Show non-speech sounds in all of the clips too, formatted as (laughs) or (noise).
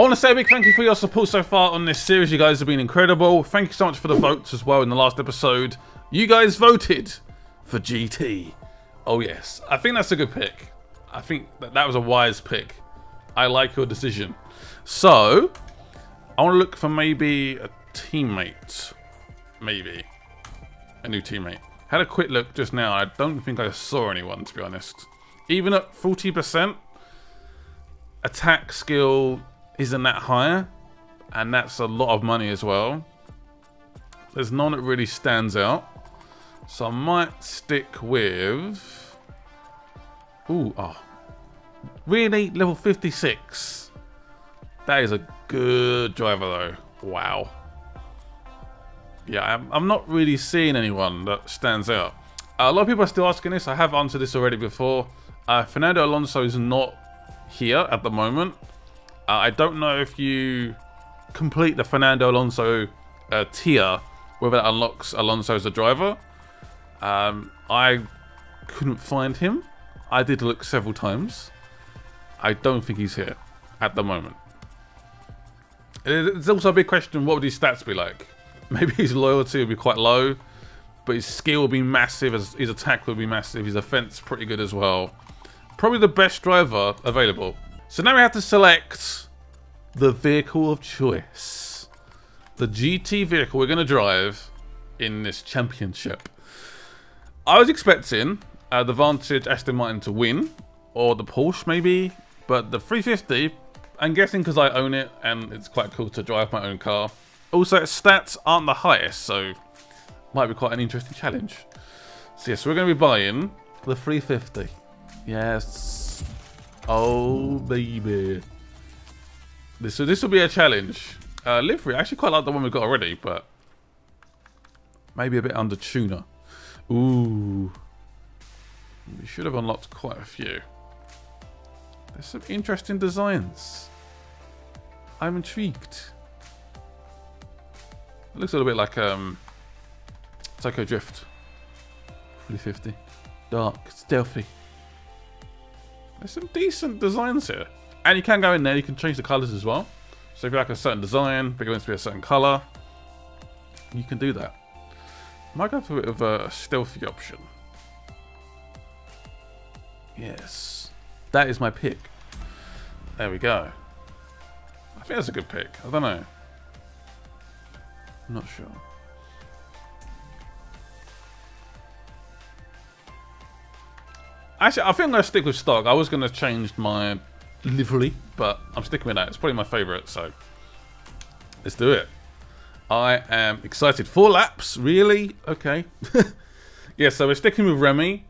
I want to say a big thank you for your support so far on this series. You guys have been incredible. Thank you so much for the votes as well in the last episode. You guys voted for GT. Oh yes, I think that's a good pick. I think that, that was a wise pick. I like your decision. So, I want to look for maybe a teammate. Maybe. A new teammate. Had a quick look just now. I don't think I saw anyone, to be honest. Even at 40%, attack skill isn't that high. And that's a lot of money as well. There's none that really stands out. So I might stick with... Ooh, oh. Really? Level 56? That is a good driver though. Wow. Yeah, I'm, I'm not really seeing anyone that stands out. Uh, a lot of people are still asking this. I have answered this already before. Uh, Fernando Alonso is not here at the moment. Uh, I don't know if you complete the Fernando Alonso uh, tier, whether that unlocks Alonso as a driver. Um, I couldn't find him. I did look several times. I don't think he's here at the moment. It's also a big question, what would his stats be like? (laughs) Maybe his loyalty would be quite low, but his skill would be massive, his attack would be massive, his offense pretty good as well. Probably the best driver available. So now we have to select the vehicle of choice. The GT vehicle we're going to drive in this championship. I was expecting uh, the Vantage Aston Martin to win, or the Porsche maybe, but the 350, I'm guessing because I own it and it's quite cool to drive my own car. Also, its stats aren't the highest, so might be quite an interesting challenge. So yes, we're going to be buying the 350. Yes. Oh, baby. This, so this will be a challenge. Uh, livery, I actually quite like the one we've got already, but maybe a bit under tuner. Ooh. We should have unlocked quite a few. There's some interesting designs. I'm intrigued. It looks a little bit like um, Tokyo Drift. 350. Dark, stealthy. There's some decent designs here. And you can go in there, you can change the colours as well. So if you like a certain design, but you want to be a certain colour, you can do that. Might go for a bit of a stealthy option. Yes. That is my pick. There we go. I think that's a good pick. I don't know. I'm not sure. Actually, I think I'm going to stick with stock. I was going to change my livery, but I'm sticking with that. It's probably my favourite, so let's do it. I am excited. Four laps? Really? Okay. (laughs) yeah, so we're sticking with Remy.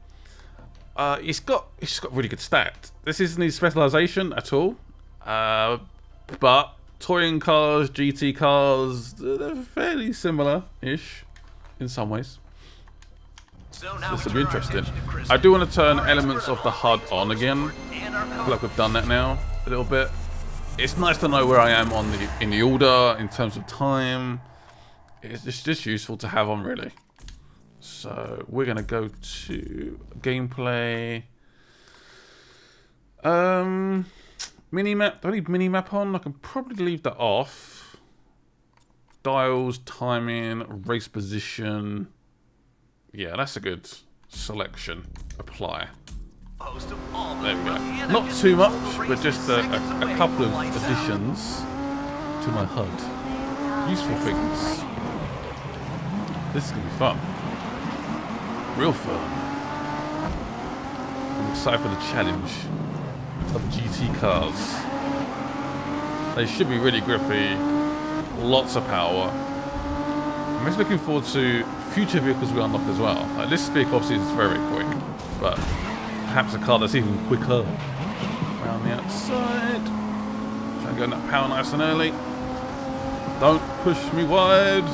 Uh, he's got he's got really good stat. This isn't his specialization at all. Uh, but touring cars, GT cars, they're fairly similar-ish in some ways. This will be interesting. I do want to turn elements of the HUD on again. I feel like we've done that now a little bit. It's nice to know where I am on the in the order in terms of time. It's just, just useful to have on really. So we're gonna go to gameplay. Um, mini map. Do I need mini map on? I can probably leave that off. Dials, timing, race position. Yeah, that's a good selection. Apply. There we go. Not too much, but just a, a, a couple of additions to my HUD. Useful things. This is gonna be fun. Real fun. I'm excited for the challenge of GT cars. They should be really grippy, lots of power. I'm just looking forward to future vehicles we unlock as well. Like this vehicle obviously is very quick, but perhaps a car that's even quicker around the outside. Try and go in that power nice and early. Don't push me wide.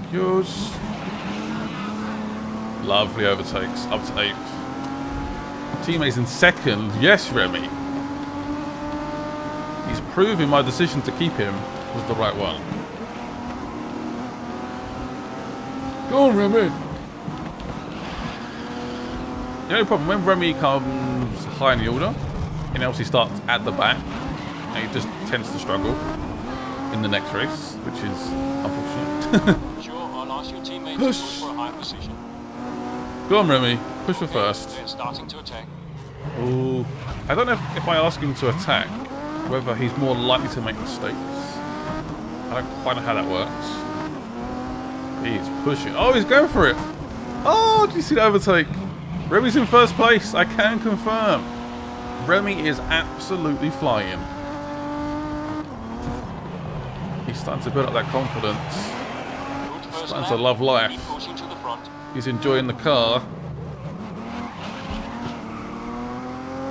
Thank yous. Lovely overtakes, up to eighth. Teammates in second. Yes, Remy. He's proving my decision to keep him was the right one. Go on, Remy. The only problem, when Remy comes high in the order, and obviously starts at the back, and he just tends to struggle in the next race, which is unfortunate. (laughs) Sure, I'll ask your teammates Push. to push for a high position. Go on, Remy. Push for first. They're starting to attack. Ooh. I don't know if, if I ask him to attack, whether he's more likely to make mistakes. I don't quite know how that works. He's pushing. Oh, he's going for it. Oh, did you see the overtake? Remy's in first place. I can confirm. Remy is absolutely flying. He's starting to build up that confidence. First Starting to love life. He's enjoying the car.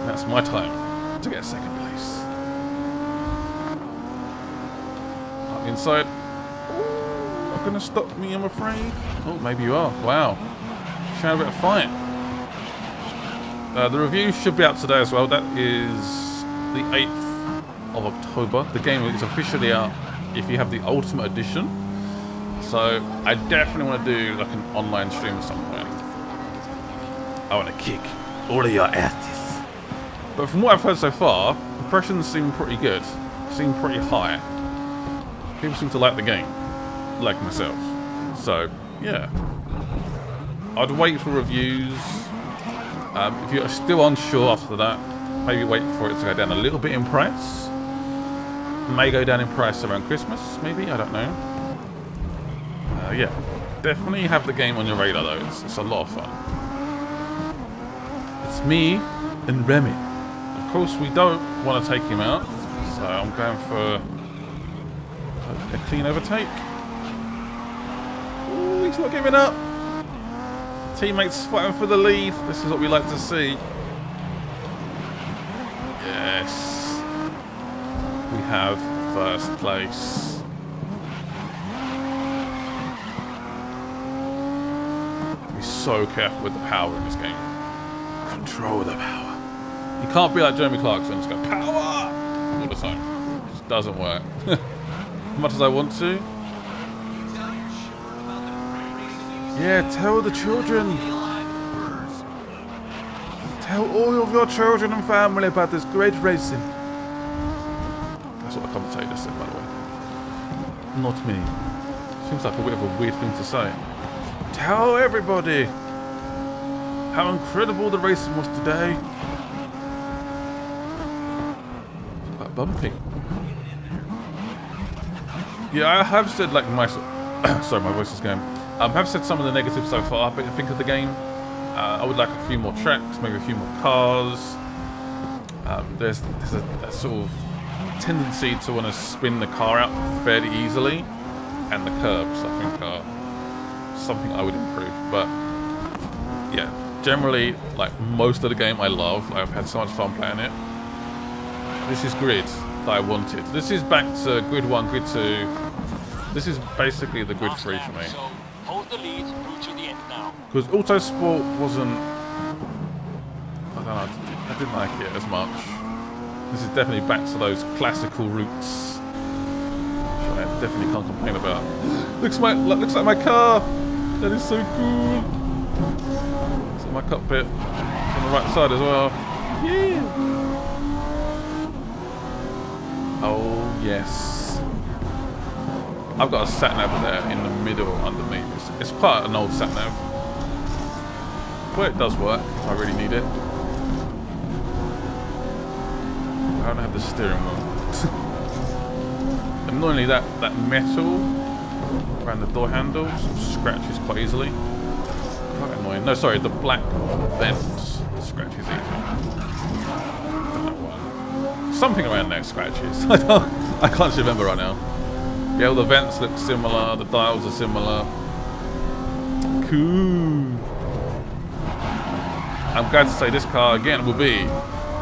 That's my time to get second place. Up inside. Not gonna stop me, I'm afraid. Oh, maybe you are. Wow. Showing a bit of fight. Uh, the review should be out today as well. That is the 8th of October. The game is officially out if you have the Ultimate Edition. So I definitely want to do like an online stream at some point. I want to kick all of your asses. But from what I've heard so far, impressions seem pretty good. Seem pretty high. People seem to like the game, like myself. So yeah, I'd wait for reviews. Um, if you're still unsure after that, maybe wait for it to go down a little bit in price. May go down in price around Christmas, maybe I don't know. Uh, yeah, definitely have the game on your radar though. It's, it's a lot of fun. It's me and Remy. Of course, we don't want to take him out, so I'm going for a, a clean overtake. He's not giving up. Teammates fighting for the lead. This is what we like to see. Yes. We have first place. Be so careful with the power in this game. Control the power. You can't be like Jeremy Clarkson and just go power all the time. It just doesn't work. as (laughs) much as I want to. Yeah, tell the children. Tell all of your children and family about this great racing. That's what the commentator said, by the way. Not me. Seems like a bit of a weird thing to say. Tell everybody how incredible the racing was today. Quite bumpy. Yeah, I have said like my (coughs) sorry, my voice is going. Um, have said some of the negatives so far, but I think of the game. Uh, I would like a few more tracks, maybe a few more cars. Um, there's there's a, a sort of tendency to want to spin the car out fairly easily, and the curbs I think are something I would improve. But yeah, generally like most of the game I love. I've had so much fun playing it. This is Grid that I wanted. This is back to Grid 1, Grid 2. This is basically the Grid 3 for me. Hold the lead through to the end now. Because Autosport wasn't... I don't know, I didn't- like it as much. This is definitely back to those classical roots. I definitely can't complain about. (gasps) looks, my, looks like my car! That is so cool! So my cockpit on the right side as well. Yeah! Oh, yes. I've got a sat nav there in the middle underneath. It's, it's quite an old sat nav. But it does work if I really need it. I don't have the steering wheel. (laughs) Annoyingly, that, that metal around the door handles scratches quite easily. Quite annoying. No, sorry, the black vents scratches easily. Something around there scratches. (laughs) I don't. I can't remember right now. Yeah, all the vents look similar. The dials are similar. Cool. I'm glad to say this car again will be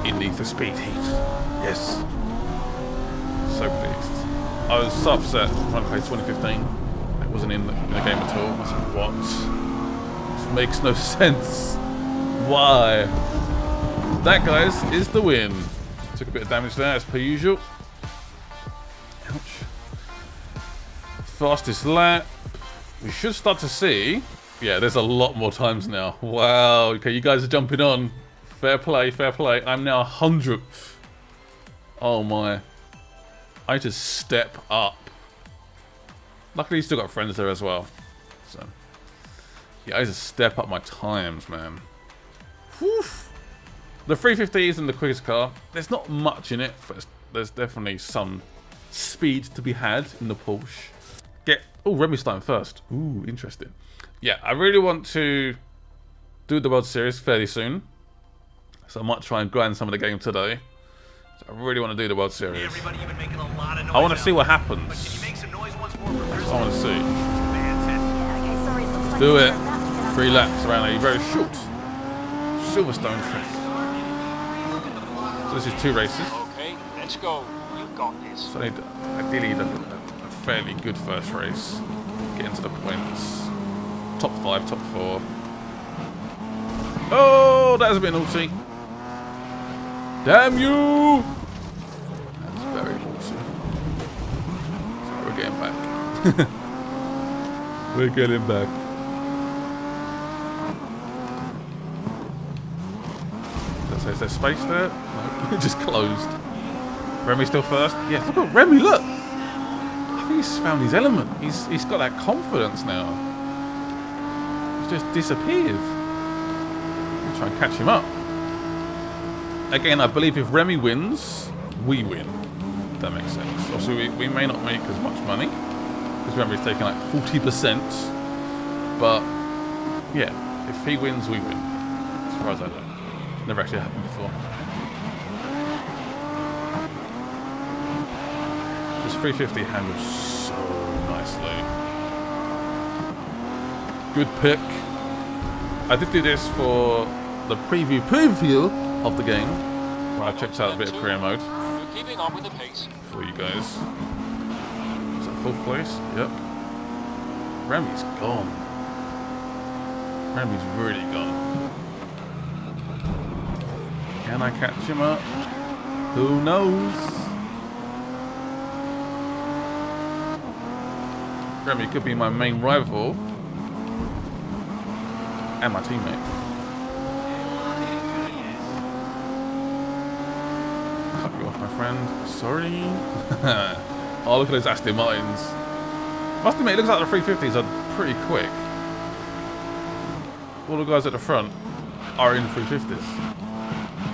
in Need for Speed Heat. Yes. So pleased. I was so upset when I played 2015. It wasn't in the, in the game at all. I like, what? This makes no (laughs) sense. Why? That, guys, is the win. Took a bit of damage there, as per usual. Fastest lap. We should start to see. Yeah, there's a lot more times now. Wow. Okay, you guys are jumping on. Fair play, fair play. I'm now 100th. Oh my. I just step up. Luckily, he's still got friends there as well. So, yeah, I just step up my times, man. The 350 isn't the quickest car. There's not much in it, but there's definitely some speed to be had in the Porsche. Get oh Remy starting first. Ooh, interesting. Yeah, I really want to do the World Series fairly soon, so I might try and grind some of the game today. So I really want to do the World Series. Everybody, you've been making a lot of noise I want to out see what happens. But can you make some noise once more for I want to see. Fantastic. Do it. Three laps around a very short Silverstone track. So this is two races. Okay, let's go. You got this. So I need, ideally need a, a fairly good first race. Get into the points. Top five, top four. Oh, that was a bit naughty. Damn you! That's very naughty. So we're getting back. (laughs) we're getting back. There- is there space there? No, (laughs) it just closed. Remy still first? Yes, look at Remy, look! I think he's found his element. He's he's got that confidence now. He's just disappeared. I'll try and catch him up. Again, I believe if Remy wins, we win. If that makes sense. Obviously, we, we may not make as much money, because Remy's taking like 40%. But, yeah, if he wins, we win. As far as I know. Never actually happened before. 350 handles so nicely. Good pick. I did do this for the preview preview of the game, where I checked out a bit of career mode keeping on with the pace. for you guys. Is that fourth place? Yep. Remy's gone. Remy's really gone. Can I catch him up? Who knows? Remy could be my main rival and my teammate. Cut you off, my friend. Sorry. (laughs) oh, look at those Aston Martins. Must admit, it looks like the 350s are pretty quick. All the guys at the front are in 350s.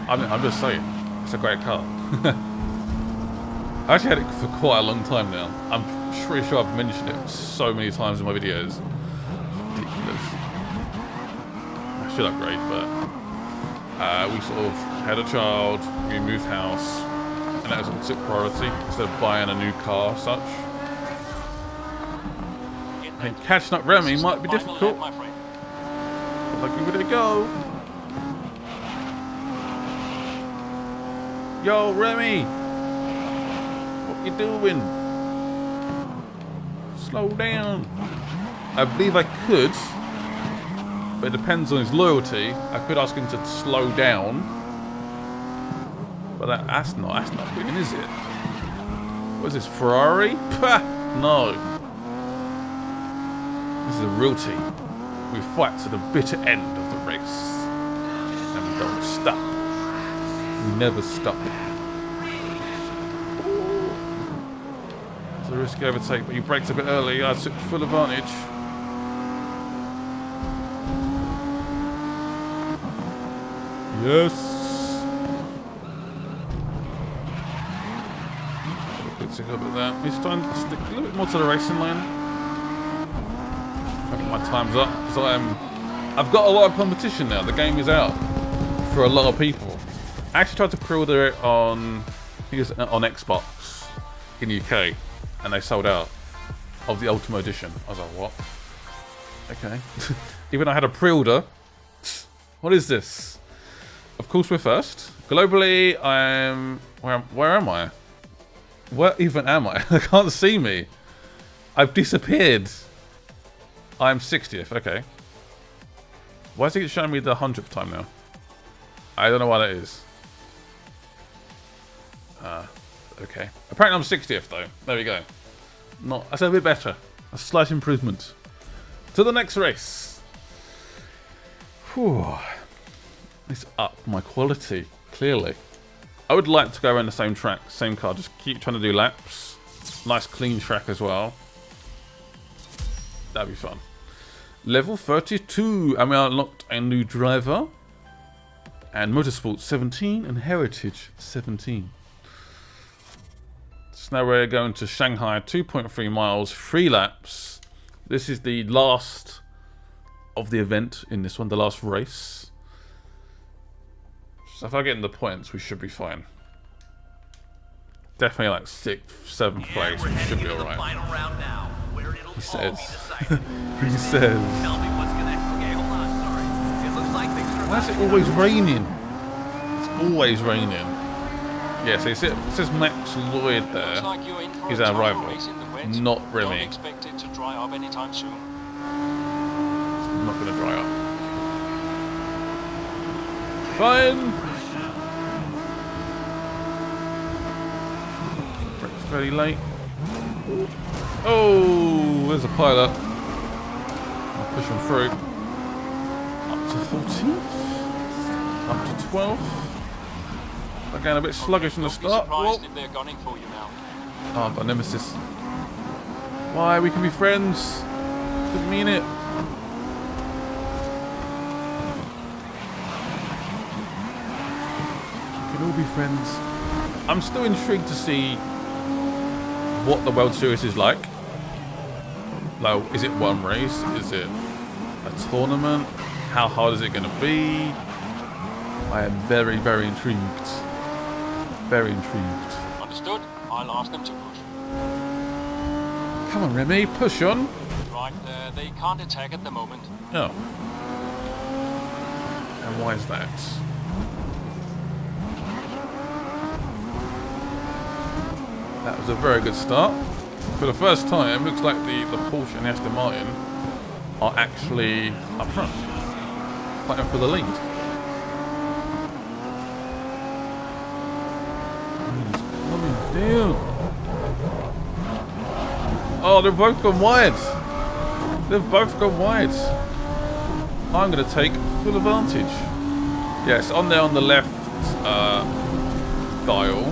I mean, I'm just saying, it's a great car. (laughs) I actually had it for quite a long time now. I'm pretty sure I've mentioned it so many times in my videos. Ridiculous. I should upgrade, but uh, we sort of had a child, we moved house, and that was took priority instead of buying a new car such. Think catching up Remy might be difficult. lap, my friend. Like, it go. Yo, Remy! What you doing? Slow down. I believe I could, but it depends on his loyalty. I could ask him to slow down, but that, that's not that's not winning, is it? What is this Ferrari? Pah! No. This is a real team. We fight to the bitter end of the race, and we don't stop. We never stop. It's a risky overtake, but he braked a bit early. I took full advantage. Yes. Let's a little that. He's trying to stick a little bit more to the racing lane. I think my time's up because I'm. I've got a lot of competition now. The game is out for a lot of people. I actually tried to pre-order it on, I think it's on Xbox in the UK, and they sold out of the Ultimate Edition. I was like, what? Okay. (laughs) Even I had a pre-order. What is this? Of course, we're first. Globally, I'm. Where, where am I? Where even am I? (laughs) I can't see me. I've disappeared. I'm 60th. Okay. Why is it showing me the 100th time now? I don't know why that is. Uh, okay. Apparently I'm 60th though. There we go. Not. That's a bit better. A slight improvement. To the next race. Whew. It's up my quality, clearly. I would like to go around the same track, same car. Just keep trying to do laps. Nice clean track as well. That'd be fun. Level 32, and we unlocked a new driver. And Motorsport 17 and Heritage 17. Now we're going to Shanghai, 2.3 miles, 3 laps. This is the last of the event in this one, the last race. So if I get in the points, we should be fine. Definitely like sixth, seventh And place, we're should be alright. final round now, where it'll He says. (laughs) He says. Tell me. Okay, hold on. Sorry. It looks like things are. Why is it always raining? It's always raining. Yeah, so it says Max Lloyd there. like you're in for He's our rival, race in the not Remy. expect it to dry up anytime soon. I'm not going to dry up. Fine. Fairly late. Oh, there's a pilot. I'll push him through. Up to 14th. Up to 12th. Again, a bit sluggish in the start. surprised if they're gunning for you now. Oh, I've got Nemesis. Why? We can be friends. Didn't mean it. We can all be friends. I'm still intrigued to see what the World Series is like. Like, is it one race? Is it a tournament? How hard is it going to be? I am very, very intrigued. Very intrigued. Understood? I'll ask them to push. Come on, Remy, push on. Right, uh, they can't attack at the moment. Oh. And why is that? That was a very good start. For the first time, looks like the, the Porsche and the Aston Martin are actually up front. Fighting for the lead. He's down. Oh, they've both gone wide. They've both gone wide. I'm going to take full advantage. Yes, on there on the left uh, dial,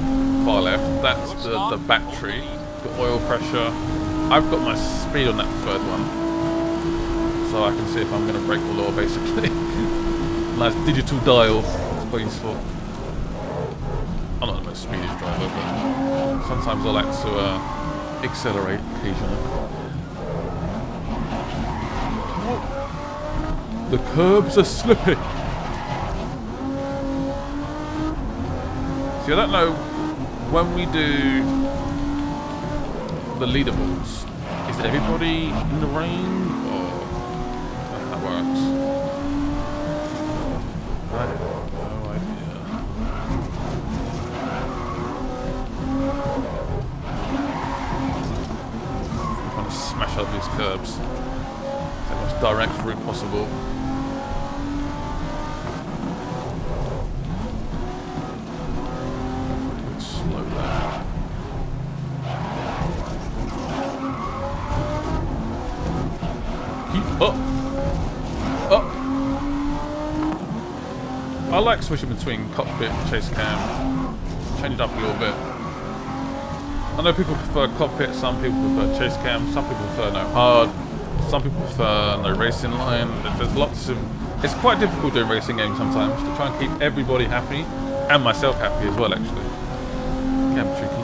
far left, that's the, the battery, the oil pressure. I've got my speed on that third one. So I can see if I'm going to break the law, basically. (laughs) nice digital dial. It's useful. I'm not the most speediest driver, but sometimes I like to uh, accelerate occasionally. The curbs are slippy. See, I don't know when we do the leaderboards. Is everybody in the rain, or how that works? I have no idea. I'm trying to smash up these curbs. The most direct route possible. I like switching between cockpit and chase cam. Change it up a little bit. I know people prefer cockpit, some people prefer chase cam, some people prefer no HUD, some people prefer no racing line. There's lots of. It's quite difficult doing racing games sometimes to try and keep everybody happy and myself happy as well. Actually, can be tricky.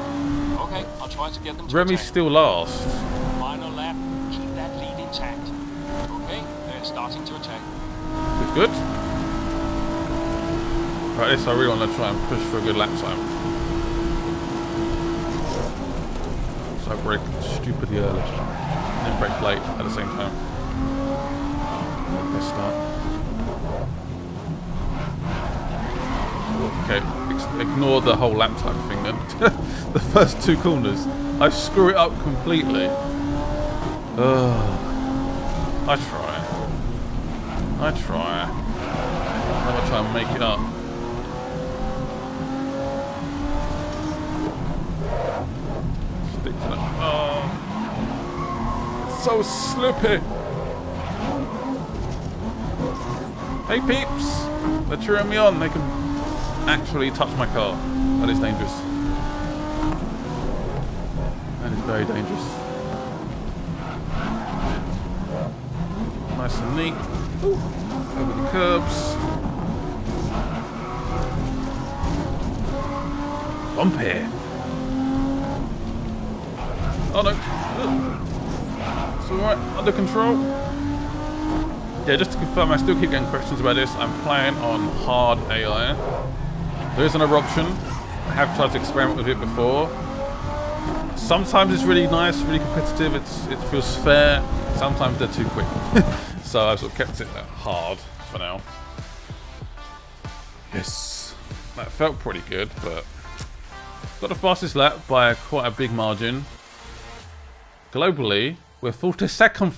Okay, I'll try to get them to Remy's attack. still last. Final lap, keep that lead intact. Okay, they're starting to attack. Good, good. Right, this I really want to try and push for a good lap time. I break stupidly early, and then break late at the same time. Best start. Okay, ignore the whole lap time thing then. (laughs) the first two corners, I screw it up completely. Ugh. I try. I try. I'm gonna try and make it up. Stick to that. Oh. It's so slippy. Hey peeps! They're cheering me on. They can actually touch my car. That is dangerous. That is very dangerous. Nice and neat. Ooh. Over the curbs. here Oh no. Ugh. Alright, under control. Yeah, just to confirm, I still keep getting questions about this. I'm playing on hard AI. There is another option. I have tried to experiment with it before. Sometimes it's really nice, really competitive. It's it feels fair. Sometimes they're too quick. (laughs) so I've sort of kept it hard for now. Yes, that felt pretty good, but got the fastest lap by quite a big margin. Globally, we're 42nd.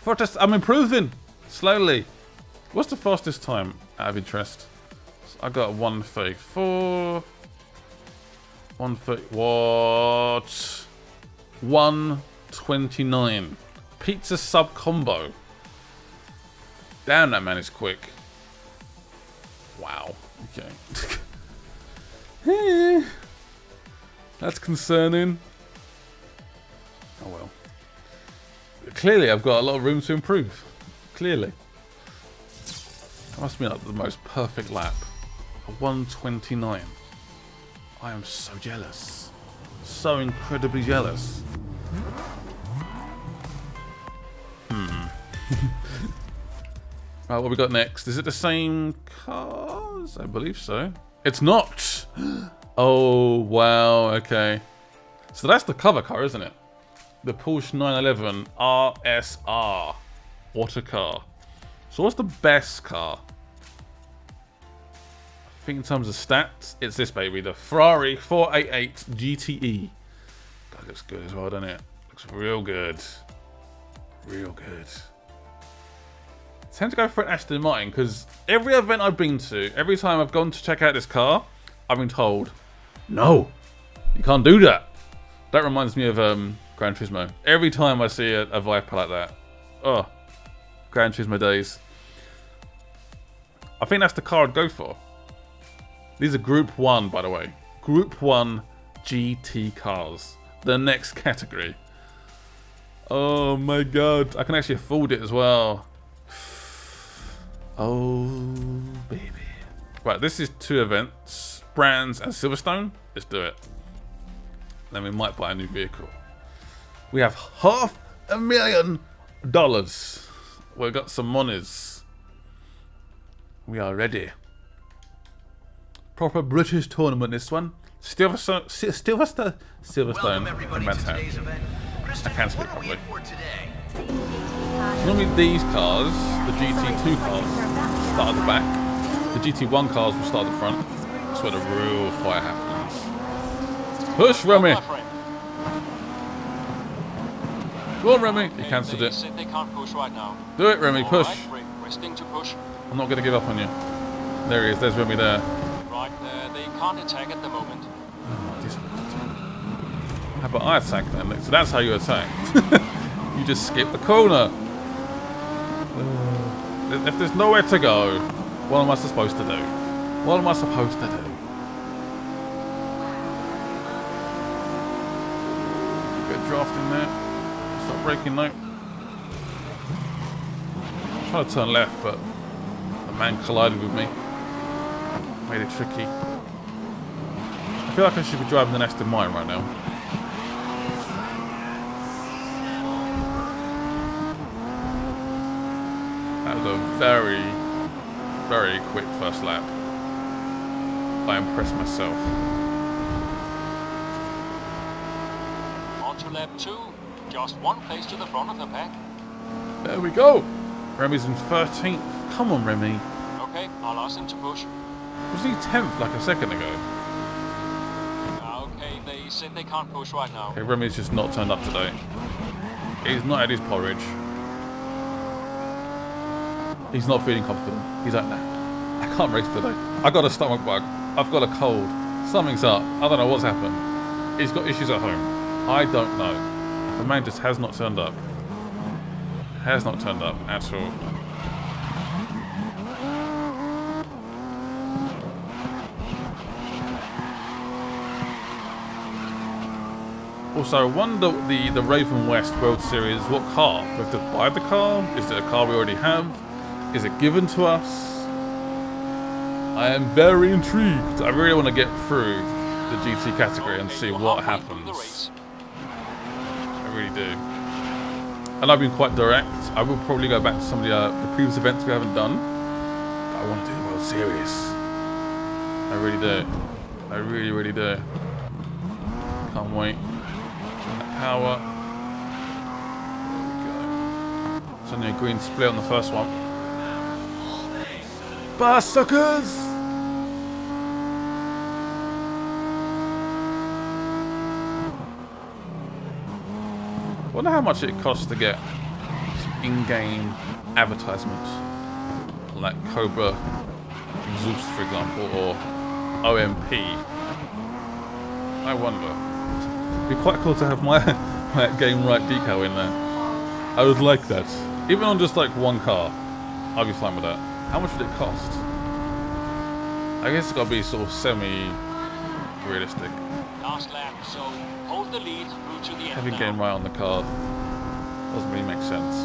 40, I'm improving slowly. What's the fastest time out of interest? I got 134. 130. What? 129. Pizza sub combo. Damn, that man is quick. Wow. Okay. (laughs) That's concerning. Oh well. Clearly, I've got a lot of room to improve. Clearly. That must be like the most perfect lap. A 129. I am so jealous. So incredibly jealous. Hmm. (laughs) right, what we got next? Is it the same cars? I believe so. It's not! (gasps) Oh, wow, okay. So that's the cover car, isn't it? The Porsche 911 RSR. What a car. So what's the best car? I think in terms of stats, it's this baby, the Ferrari 488 GTE. God, looks good as well, doesn't it? Looks real good. Real good. I tend to go for an Aston Martin because every event I've been to, every time I've gone to check out this car, I've been told, no, you can't do that. That reminds me of um, Gran Turismo. Every time I see a, a Viper like that, oh, Gran Turismo days. I think that's the car I'd go for. These are Group 1, by the way. Group 1 GT cars. The next category. Oh my god. I can actually afford it as well. (sighs) Oh, baby. Right, this is two events. Brands and Silverstone. Let's do it. Then we might buy a new vehicle. We have half a million dollars. We've got some monies. We are ready. Proper British tournament, this one. Silverstone, Silverstone, Silverstone, Welcome everybody to Manhattan. today's event. I can't speak what are we in properly. for today? Normally these cars, the GT2 cars, start at the back. The GT1 cars will start at the front. That's where the real fire happens. Push, Remy! Go on, Remy! Okay, cancelled they it. they can't push right now. Do it, Remy, push! Requesting to push. I'm not going to give up on you. There he is, there's Remy there. Right, uh, they can't attack at the moment. How about I attack then? So that's how you attack. (laughs) you just skip the corner. Uh, If there's nowhere to go, what am I supposed to do? What am I supposed to do? Bit of draft in there. Braking though. Trying to turn left, but the man collided with me. Made it tricky. I feel like I should be driving an Aston Martin right now. That was a very, very quick first lap. I impressed myself. On to lap two. Just one place to the front of the pack. There we go. Remy's in 13th. Come on, Remy. Okay, I'll ask him to push. Was he 10th like a second ago? Ah, Okay, they said they can't push right now. Okay, Remy's just not turned up today. He's not at his porridge. He's not feeling confident. He's like, nah, I can't race today. I got a stomach bug. I've got a cold. Something's up. I don't know what's happened. He's got issues at home. I don't know. The man just has not turned up. Has not turned up at all. Also, I wonder the, the Ravenwest World Series, what car? Do we have to buy the car? Is it a car we already have? Is it given to us? I am very intrigued. I really want to get through the GT category and see what happens. Do. And I've been quite direct. I will probably go back to some of the, uh, the previous events we haven't done. But I want to do the World Series. I really do. I really, really do. Can't wait. Power. There we go. It's only a green split on the first one. Bus suckers! I wonder how much it costs to get in-game advertisements, like Cobra Exhaust, for example, or OMP. I wonder. It'd be quite cool to have my, (laughs) my GameRiot decal in there. I would like that. Even on just like one car, I'd be fine with that. How much would it cost? I guess it's got to be sort of semi-realistic. Last lap, so hold the lead through to the end Having GameRiot on the card doesn't really make sense.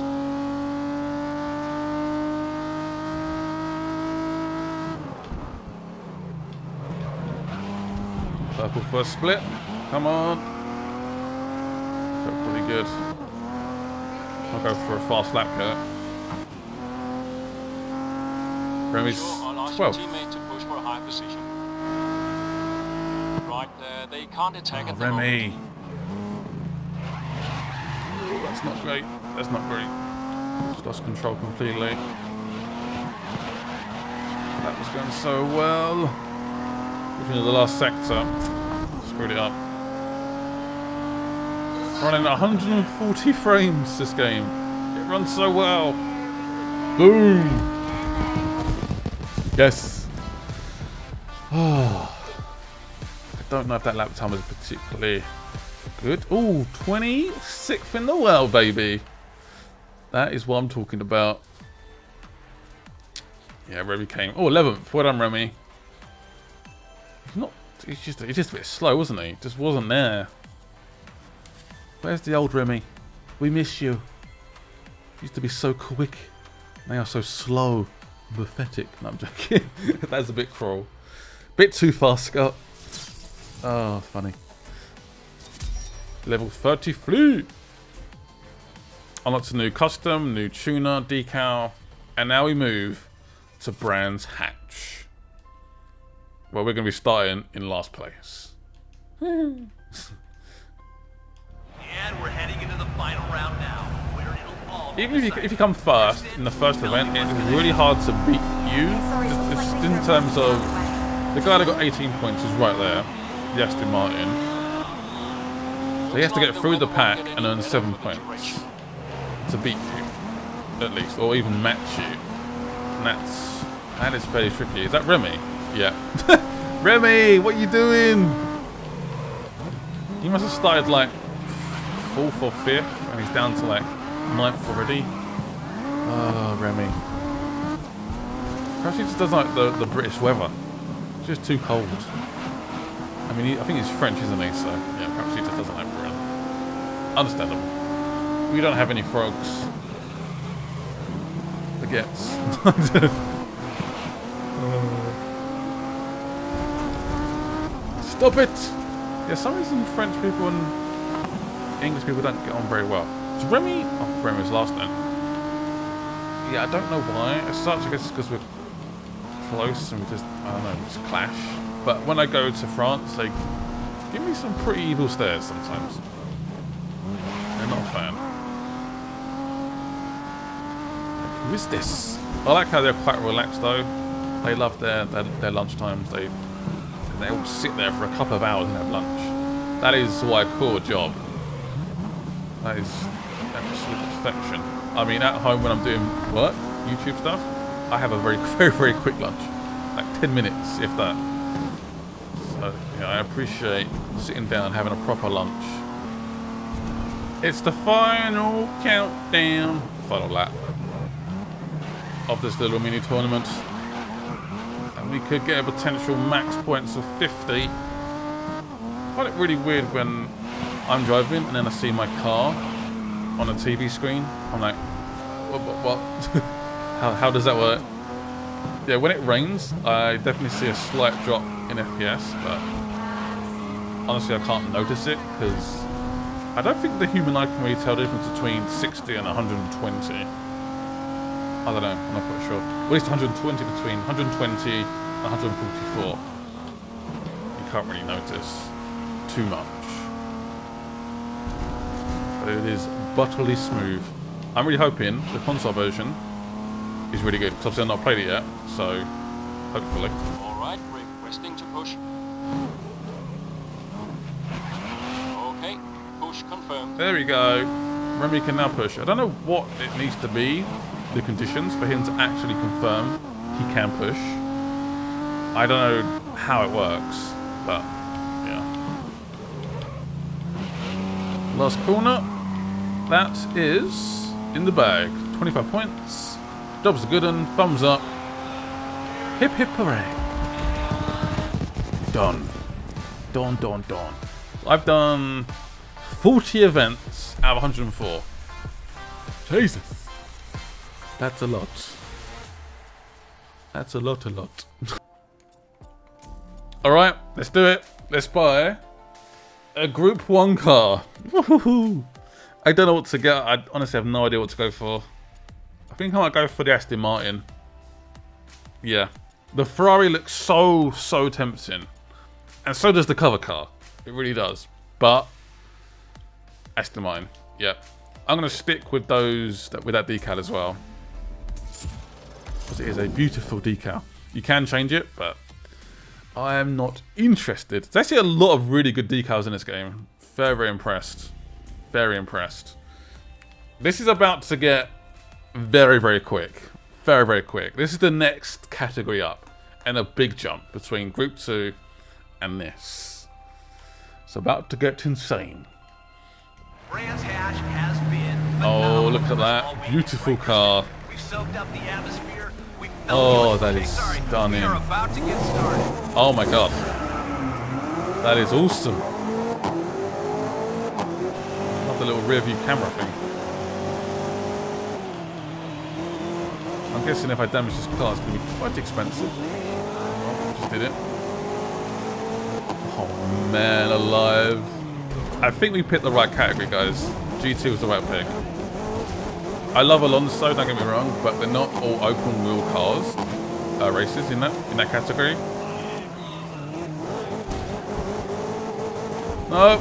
Purple first split. Come on. Felt pretty good. I'll go for a fast lap here. Remy's Sure, I'll ask your 12. teammate to push for a high position. Right, uh, they can't attack Oh, at. Remy. Ooh, that's not great. That's not great. Just lost control completely. That was going so well. Looking at the last sector. Screwed it up. Running 140 frames this game. It runs so well. Boom. Yes. Oh. (sighs) Don't know if that lap time was particularly good. Oh, 26th in the world, baby. That is what I'm talking about. Yeah, Remy came. Oh, 11th. Well done, Remy. He's not. He's just. He's just a bit slow, wasn't he? Just wasn't there. Where's the old Remy? We miss you. Used to be so quick. Now so slow. Pathetic. No, I'm joking. (laughs) That's a bit cruel. Bit too fast, Scott. Oh, funny. Level 30 fleet. Unlocked a new custom, new tuner, decal, and now we move to Brands Hatch. Where we're going to be starting in last place. And we're heading into the final round now, where it'll all be Even if you, if you come first in the first event, it's really hard to beat you. Just, just in terms of the guy that got 18 points is right there, the Aston Martin. So he has to get through the pack and earn seven points to beat you, at least, or even match you. And that's that is fairly tricky. Is that Remy? Yeah. (laughs) Remy, what are you doing? He must have started like fourth or fifth, and he's down to like ninth already. Oh, Remy. Perhaps he just doesn't like the, the British weather. It's just too cold. I mean, he, I think he's French, isn't he? So, yeah, perhaps he just doesn't like Britain. Understandable. We don't have any frogs. Baguettes. (laughs) Stop it! Yeah, some reason French people and English people don't get on very well. Is Remy? Oh, Remy was last then. Yeah, I don't know why. As such, I guess it's because we're close and we just, I don't know, just clash. But when I go to France, they give me some pretty evil stares sometimes. They're not a fan. Who is this? I like how they're quite relaxed though. They love their their, their lunch times. They they all sit there for a couple of hours and have lunch. That is what I call a job. That is absolute perfection. I mean, at home when I'm doing work, YouTube stuff, I have a very, (laughs) very, very quick lunch. Like 10 minutes, if that. I appreciate sitting down and having a proper lunch. It's the final countdown, final lap of this little mini tournament. And we could get a potential max points of 50. I find it really weird when I'm driving and then I see my car on a TV screen. I'm like, what? what, what? (laughs) how, how does that work? Yeah, when it rains, I definitely see a slight drop in FPS, but honestly, I can't notice it because I don't think the human eye can really tell the difference between 60 and 120. I don't know, I'm not quite sure. At least 120 between 120 and 144. You can't really notice too much. But it is butterly smooth. I'm really hoping the console version is really good, because obviously I've not played it yet, so hopefully. All right, requesting to push. Okay, push confirmed. There we go. Remy can now push. I don't know what it needs to be, the conditions, for him to actually confirm he can push. I don't know how it works, but yeah. Last corner. That is in the bag. 25 points. Job's a good one. Thumbs up. Hip hip hooray. Done. Done, done, done. I've done 40 events out of 104. Jesus. That's a lot. That's a lot, a lot. (laughs) Alright, let's do it. Let's buy a Group 1 car. I don't know what to get. I honestly have no idea what to go for. I think I might go for the Aston Martin. Yeah. The Ferrari looks so, so tempting. And so does the cover car. It really does. But Aston Martin. Yep. I'm going to stick with those that with that decal as well. Because it is a beautiful decal. You can change it, but I am not interested. There's actually a lot of really good decals in this game. Very, very impressed. Very impressed. This is about to get very, very quick. Very, very quick. This is the next category up. And a big jump between Group 2 and this. It's about to get insane. Oh, look at that. Beautiful car. We've soaked up the atmosphere. We Oh, that is stunning. We are about to get started. Oh my god. That is awesome. Love the little rear view camera thing. I'm guessing if I damage this car, it's going to be quite expensive. Oh, just did it. Oh man, alive. I think we picked the right category, guys. GT was the right pick. I love Alonso, don't get me wrong, but they're not all open wheel cars, uh, races in that in that category. No.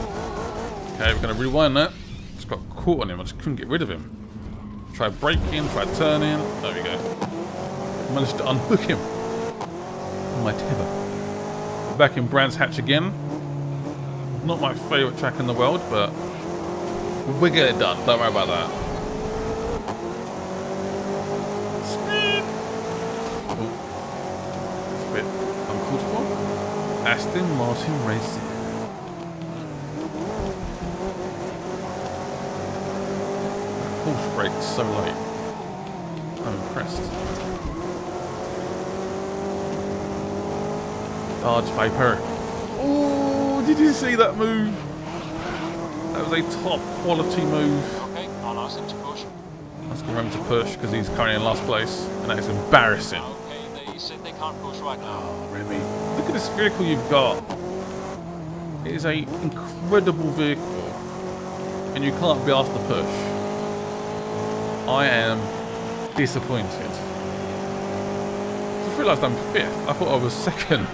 Okay, we're gonna rewind that. Just got caught on him. I just couldn't get rid of him. Try braking, try turning. There we go. Managed to unhook him. My tether. Back in Brands Hatch again. Not my favourite track in the world, but we get it done. Don't worry about that. Speed. Oh, it's a bit uncalled for. Aston Martin Racing. Porsche brakes so late. I'm impressed. Dodge Viper. Did you see that move? That was a top quality move. Okay, I'll ask him to push. Let's him to push because he's currently in last place, and that is embarrassing. Okay, they said they can't push right now. Oh, Remy, look at this vehicle you've got. It is a incredible vehicle, and you can't be asked to push. I am disappointed. I realised I'm fifth. I thought I was (laughs) second.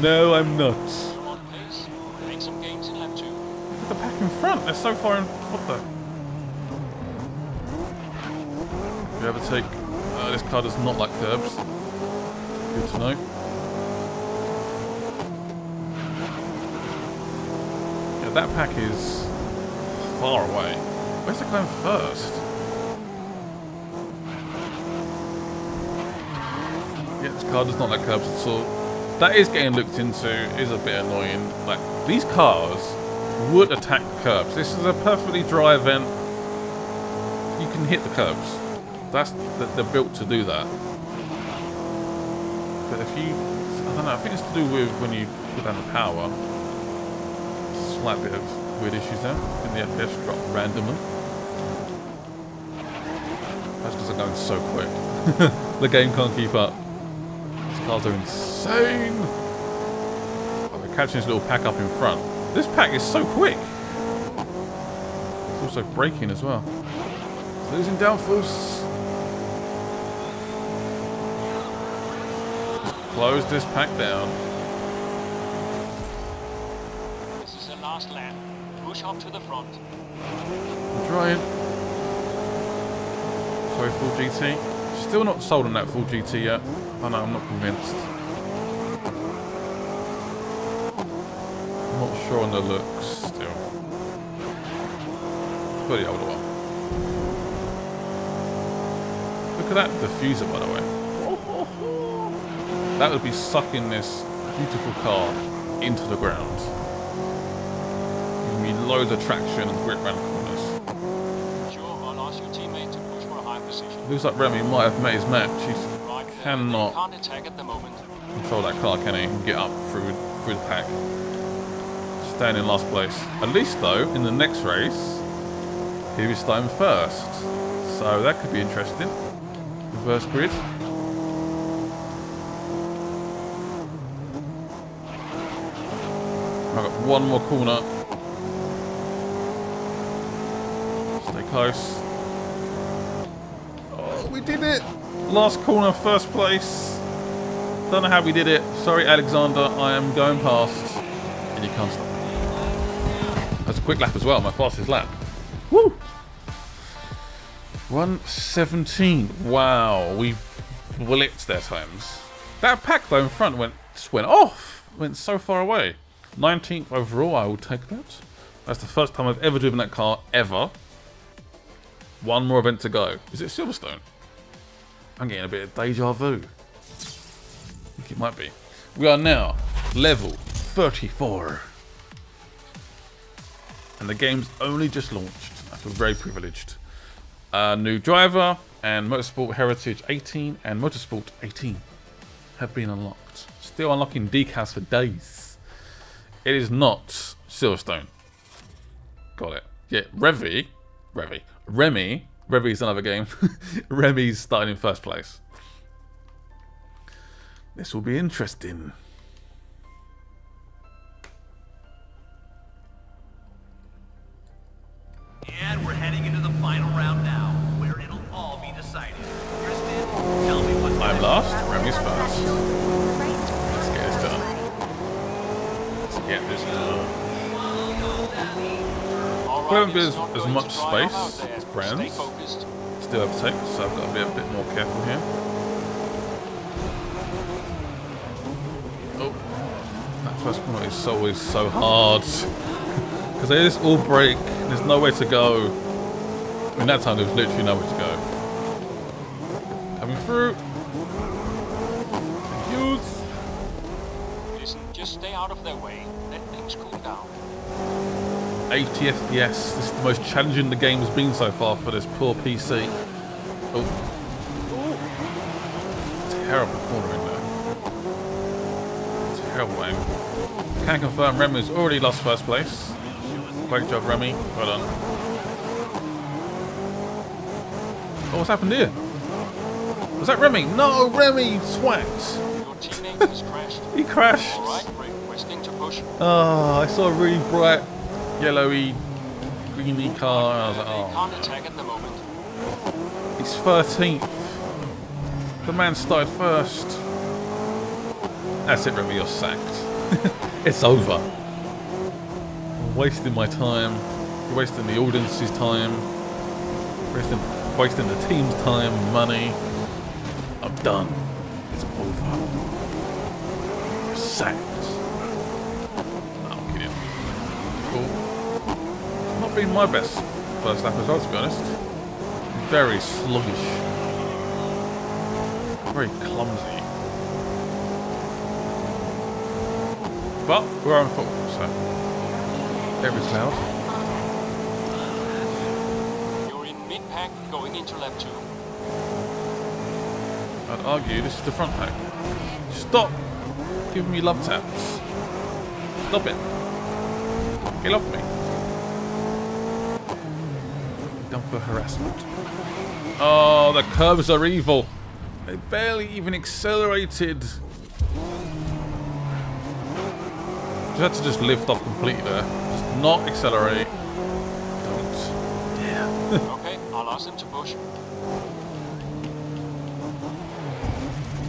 no, I'm not. Still on pace. Make some gains in lap two. The pack in front, they're so far in. What the? You ever take. Uh, this car does not like curbs. Good to know. Yeah, that pack is far away. Where's it going first? Yeah, this car does not like curbs at all. That is getting looked into, is a bit annoying. Like, these cars would attack the curbs. This is a perfectly dry event. You can hit the curbs. That's that they're built to do that. But if you, I don't know, I think it's to do with when you put down the power. Slight bit of weird issues there. I the FPS drop randomly. That's because I'm going so quick. (laughs) the game can't keep up. These cars are insane. Oh, we're catching this little pack up in front. This pack is so quick. It's also braking as well. It's losing downforce. Close this pack down. This is the last lap. Push up to the front. I'm trying. Sorry, Ford GT. Still not sold on that Ford GT yet. Oh know, I'm not convinced. I'm not sure on the looks still. For the older one. Look at that diffuser, by the way. That would be sucking this beautiful car into the ground. Giving me loads of traction and grip around corners. Sure, I'll ask your teammate to push for a high position. Looks like Remy might have made his match. He Right cannot attack at the moment. control that car, can he? Get up through through the pack. Staying in last place. At least though, in the next race, he'll be starting first. So that could be interesting. Reverse grid. I've got one more corner. Stay close. Oh, we did it! Last corner, first place. Don't know how we did it. Sorry, Alexander. I am going past. And you can't stop quick lap as well. My fastest lap. Woo! 117. Wow. We blitzed their times. That pack, though, in front went just went off. Went so far away. 19th overall. I will take that. That's the first time I've ever driven that car, ever. One more event to go. Is it Silverstone? I'm getting a bit of deja vu. I think it might be. We are now level 34. And the game's only just launched. I feel very privileged. Uh, new driver and Motorsport Heritage 18 and Motorsport 18 have been unlocked. Still unlocking decals for days. It is not Silverstone. Got it. Yeah, Revy. Revy. Remy. Revy's another game. (laughs) Remy's starting in first place. This will be interesting. And we're heading into the final round now, where it'll all be decided. Kristen, tell me what's I'm next. last. Remy's first. Let's get this done. Let's get this done. All right, Well, there's it's not as much to dry up out space as brands. Still have Still overtake, so I've got to be a bit more careful here. Oh, that first corner is always so hard. Because they just all break, there's nowhere to go. In that time, there was literally nowhere to go. Coming through. Use. Listen, just stay out of their way. Let things cool down. 80 FPS. This is the most challenging the game has been so far for this poor PC. Oh. Terrible corner in there. Terrible angle. Can confirm Remy's already lost first place. Great job, Remy. Well done. Oh, what's happened here? Was that Remy? No, Remy. Your crashed. (laughs) He crashed. Right. Oh, I saw a really bright, yellowy, greeny car. and I was like, oh. can't attack at the moment. He's 13th. The man started first. That's it, Remy, you're sacked. (laughs) it's over. Wasting my time. Wasting the audience's time. Wasting, wasting the team's time, money. I'm done. It's over. Sacked. No, I'm kidding. Cool. Not been my best first lap as well, to be honest very sluggish. Very clumsy. But we're on foot, so every cloud. You're in mid-pack going into lap two. I'd argue this is the front pack. Stop giving me love taps. Stop it. Get off me. Done for harassment. Oh, the curves are evil. They barely even accelerated. Just had to just lift off completely there. Not accelerate. Don't. (laughs) Okay, I'll ask them to push.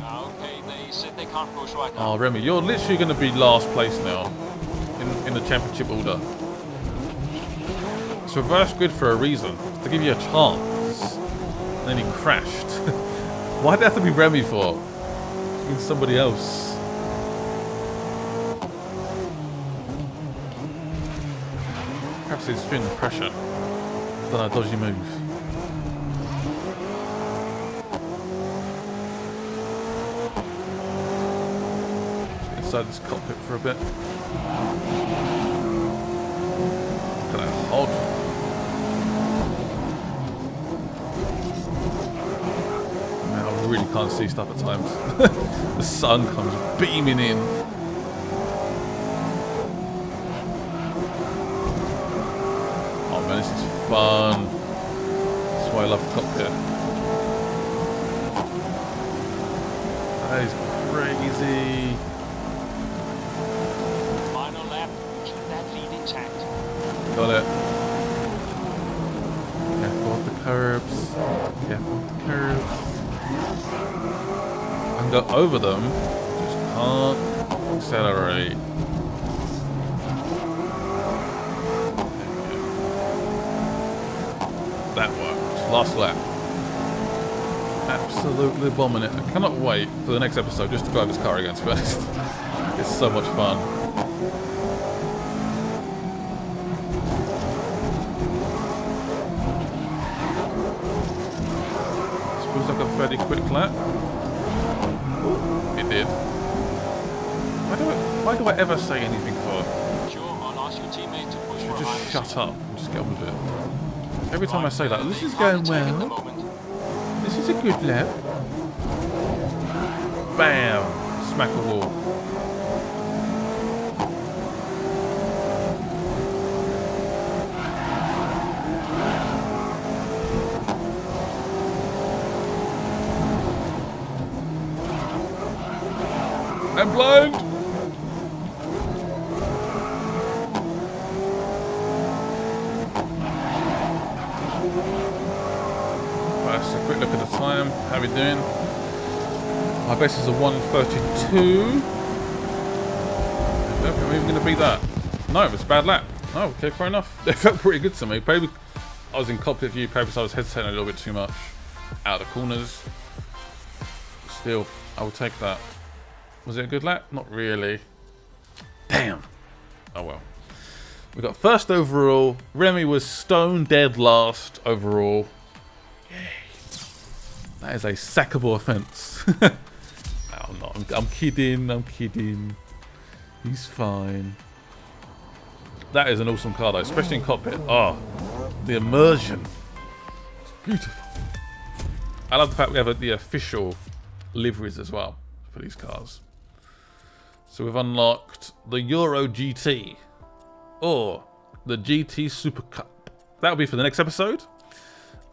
Okay, they said they can't push right now. Oh, Remy, you're literally going to be last place now in, in the championship order. It's reverse grid for a reason, to give you a chance. And then he crashed. (laughs) Why'd it have to be Remy for? It's somebody else. Perhaps he's feeling the pressure. Then a dodgy move. inside this cockpit for a bit. Can I hold? Man, I really can't see stuff at times. (laughs) the sun comes beaming in. Oh man, this is fun. That's why I love the cockpit. That is crazy. Final lap. Keep that lead intact. Got it. Careful with the curbs. Careful with the curbs. I can go over them. Just can't accelerate. That worked. Last lap. Absolutely bombing it. I cannot wait for the next episode just to drive this car again, to be honest. (laughs) It's so much fun. This feels like a fairly quick lap. Ooh, it did. Why do I, why do I ever say anything for? Sure, I'll ask your teammate to push Just shut up and just get on with it. Every time I say that, this is going the well. This is a good lap. Bam! Smack a wall. I'm blind! Right, so a quick look at the time. How we doing? My best is a 132. Nope, am I even going to beat that? No, it's a bad lap. Oh, okay, fair enough. (laughs) It felt pretty good to me. Maybe I was in cockpit view, perhaps I was hesitating a little bit too much out of the corners. Still, I will take that. Was it a good lap? Not really. Damn. Oh well. We got first overall. Remy was stone dead last overall. That is a sackable offence. (laughs) I'm not. I'm, I'm kidding. I'm kidding. He's fine. That is an awesome car, though, especially in cockpit. Oh, the immersion. It's beautiful. I love the fact we have uh, the official liveries as well for these cars. So we've unlocked the Euro GT or the GT Super Cup. That'll be for the next episode.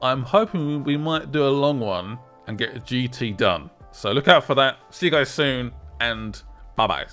I'm hoping we might do a long one and get a GT done. So look out for that. See you guys soon and bye bye.